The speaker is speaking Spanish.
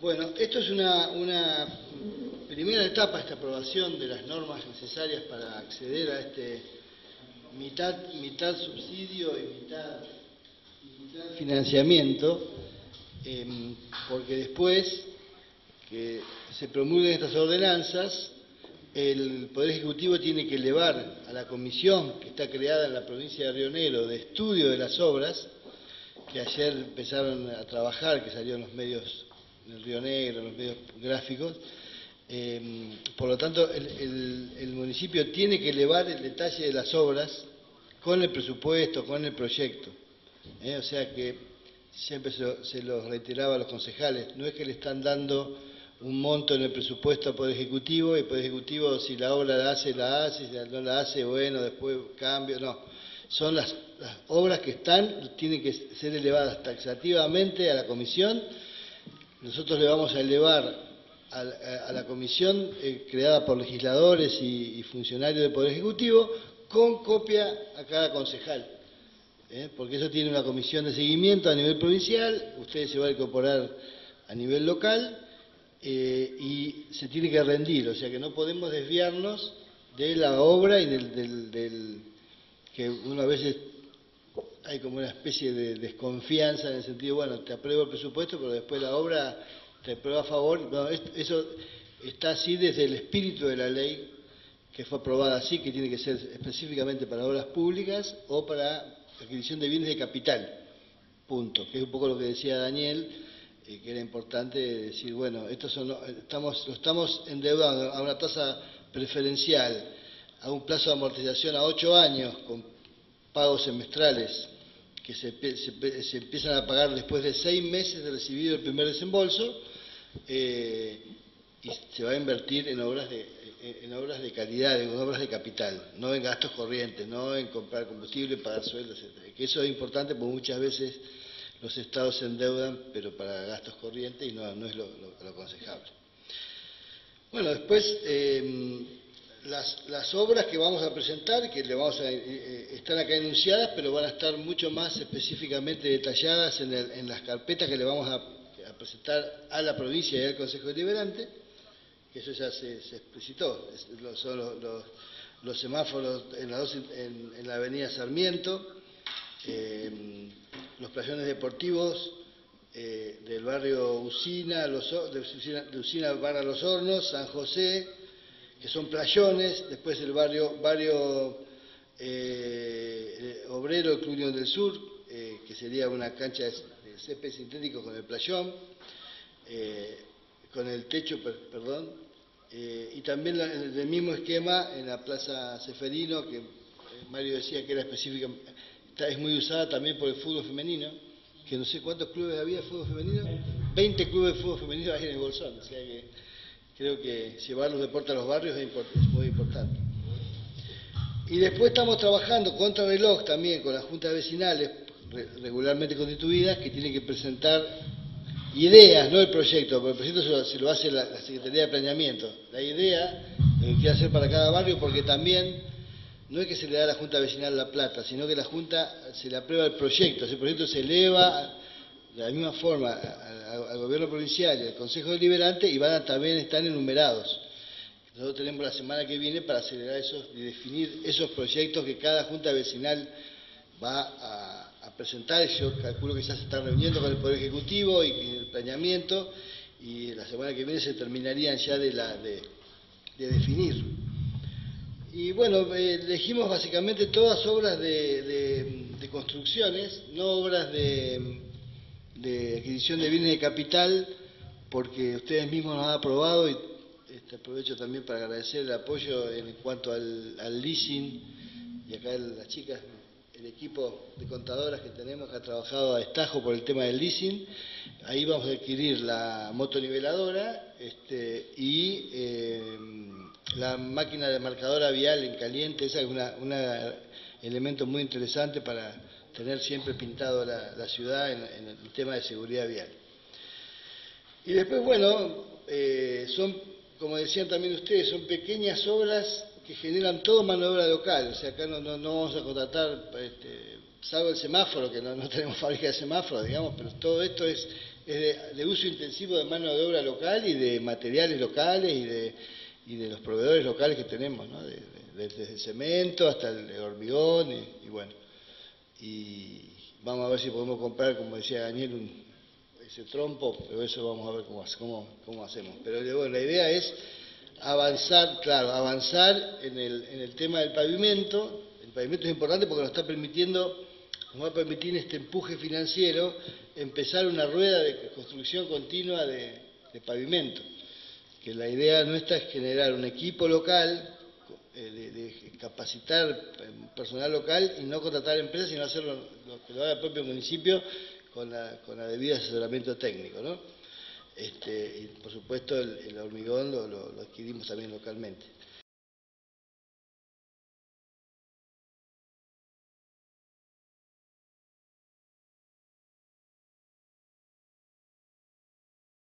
Bueno, esto es una, primera etapa, esta aprobación de las normas necesarias para acceder a este mitad, mitad subsidio y mitad, financiamiento, em, porque después que se promulguen estas ordenanzas, el Poder Ejecutivo tiene que elevar a la comisión que está creada en la provincia de Río Negro de estudio de las obras, que ayer empezaron a trabajar, que salió en los medios del Río Negro, en los medios gráficos. Eh, por lo tanto, el, municipio tiene que elevar el detalle de las obras con el presupuesto, con el proyecto. ¿eh? O sea que siempre se se lo reiteraba a los concejales, no es que le están dando un monto en el presupuesto Poder Ejecutivo y el Poder Ejecutivo si la obra la hace, la hace, si no la hace, bueno, después cambio, no. Son las, obras que están, tienen que ser elevadas taxativamente a la comisión. Nosotros le vamos a elevar a, la comisión eh, creada por legisladores y, funcionarios del Poder Ejecutivo con copia a cada concejal. ¿eh? Porque eso tiene una comisión de seguimiento a nivel provincial, ustedes se van a incorporar a nivel local eh, y se tiene que rendir, o sea que no podemos desviarnos de la obra y del, que uno a veces hay como una especie de desconfianza en el sentido, bueno, te apruebo el presupuesto, pero después la obra te aprueba a favor. eso está así desde el espíritu de la ley, que fue aprobada así, que tiene que ser específicamente para obras públicas o para adquisición de bienes de capital. Punto. Que es un poco lo que decía Daniel que era importante decir, bueno, estos son, estamos, lo estamos endeudando a una tasa preferencial, a un plazo de amortización a ocho años, con pagos semestrales que se, empiezan a pagar después de seis meses de recibido el primer desembolso, eh, y se va a invertir en obras de, en obras de calidad, en obras de capital, no en gastos corrientes, no en comprar combustible, pagar sueldos, etc. Que eso es importante porque muchas veces los estados se endeudan, pero para gastos corrientes y no, es lo, aconsejable. Bueno, después, em, las, obras que vamos a presentar, que le vamos a, eh, eh, están acá enunciadas, pero van a estar mucho más específicamente detalladas en, las carpetas que le vamos a, presentar a la provincia y al Consejo Deliberante, que eso ya se, explicitó, son los, semáforos en la, en la avenida Sarmiento, eh, los playones deportivos eh, del barrio Usina, los, de Usina, de Usina Barra Los Hornos, San José, que son playones, después el barrio, barrio eh, obrero, el Club del Sur, que sería una cancha de césped sintético con el playón, con el techo, perdón, y también el mismo esquema en la Plaza Seferino, que Mario decía que era específica, es muy usada también por el fútbol femenino, que no sé cuántos clubes había de fútbol femenino, 20 clubes de fútbol femenino hay en el Bolsón, o sea que creo que llevar los deportes a los barrios es, muy importante. Y después estamos trabajando contra reloj también con las juntas vecinales regularmente constituidas que tienen que presentar ideas, no el proyecto, porque el proyecto se lo, hace la, Secretaría de Planeamiento, la idea de lo que hacer para cada barrio, porque también no es que se le da a la Junta Vecinal la plata, sino que la Junta se le aprueba el proyecto, ese proyecto se eleva de la misma forma al, gobierno provincial y al Consejo Deliberante y van a también estar enumerados. Nosotros tenemos la semana que viene para acelerar esos y definir esos proyectos que cada Junta Vecinal va a, presentar. Yo calculo que ya se están reuniendo con el Poder Ejecutivo y, el planeamiento y la semana que viene se terminarían ya de, la, de definir. Y bueno, eh, elegimos básicamente todas obras de, construcciones, no obras de, adquisición de bienes de capital, porque ustedes mismos nos han aprobado y este, aprovecho también para agradecer el apoyo en cuanto al, leasing, y acá las chicas, el equipo de contadoras que tenemos ha trabajado a estajo por el tema del leasing. Ahí vamos a adquirir la motoniveladora este, y eh, la máquina de marcadora vial en caliente, esa es un elemento muy interesante para tener siempre pintado la, ciudad en, el tema de seguridad vial. Y después, bueno, eh, son, como decían también ustedes, son pequeñas obras que generan todo mano de obra local, o sea, acá no, vamos a contratar, este, salvo el semáforo, que no, tenemos fábrica de semáforos, digamos, pero todo esto es, es de, uso intensivo de mano de obra local y de materiales locales y de, y de los proveedores locales que tenemos, ¿no? desde el cemento hasta el hormigón y, bueno. Y vamos a ver si podemos comprar, como decía Daniel, ese trompo, pero eso vamos a ver cómo, cómo, cómo hacemos. Pero bueno, la idea es avanzar, claro, avanzar en el, en el tema del pavimento. El pavimento es importante porque nos está permitiendo, nos va a permitir este empuje financiero, empezar una rueda de construcción continua de, pavimento. Que la idea nuestra es generar un equipo local, eh, de, capacitar personal local y no contratar empresas, sino hacerlo lo que lo haga el propio municipio con la, con la debida asesoramiento técnico, ¿no? Este, y por supuesto el, hormigón lo, adquirimos también localmente.